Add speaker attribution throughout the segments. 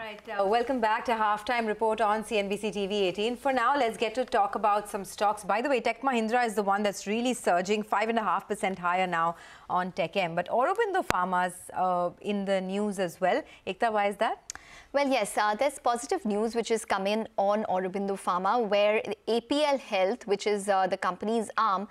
Speaker 1: right, uh, welcome back to Halftime Report on CNBC TV 18. For now, let's get to talk about some stocks. By the way, Tech Mahindra is the one that's really surging, 5.5% higher now on Tech M. But Aurobindo Pharma's uh, in the news as well. Ekta, why is that?
Speaker 2: Well, yes, uh, there's positive news which is coming on Aurobindo Pharma, where APL Health, which is uh, the company's arm,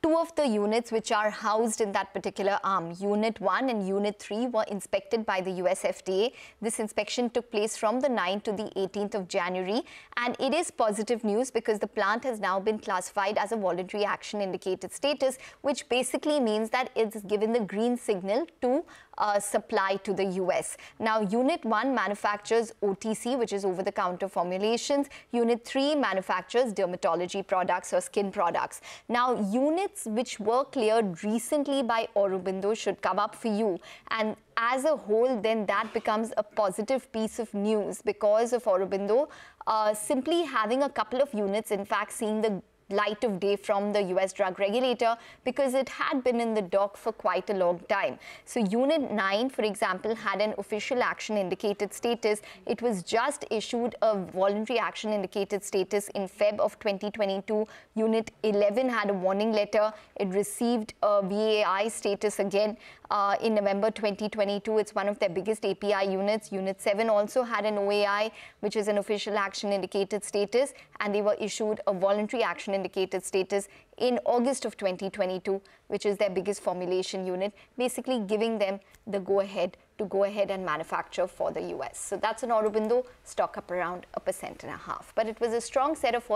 Speaker 2: Two of the units which are housed in that particular arm, Unit 1 and Unit 3, were inspected by the US FDA. This inspection took place from the 9th to the 18th of January. And it is positive news because the plant has now been classified as a voluntary action indicated status, which basically means that it's given the green signal to uh, supply to the US. Now, Unit 1 manufactures OTC, which is over-the-counter formulations. Unit 3 manufactures dermatology products or skin products. Now, units which were cleared recently by Aurobindo should come up for you. And as a whole, then that becomes a positive piece of news because of Aurobindo uh, simply having a couple of units, in fact, seeing the light of day from the US drug regulator because it had been in the dock for quite a long time. So Unit 9, for example, had an official action indicated status. It was just issued a voluntary action indicated status in Feb of 2022. Unit 11 had a warning letter. It received a VAI status again uh, in November 2022. It's one of their biggest API units. Unit 7 also had an OAI, which is an official action indicated status, and they were issued a voluntary action indicated status in August of 2022, which is their biggest formulation unit, basically giving them the go-ahead to go ahead and manufacture for the US. So that's an Aurobindo stock up around a percent and a half. But it was a strong set of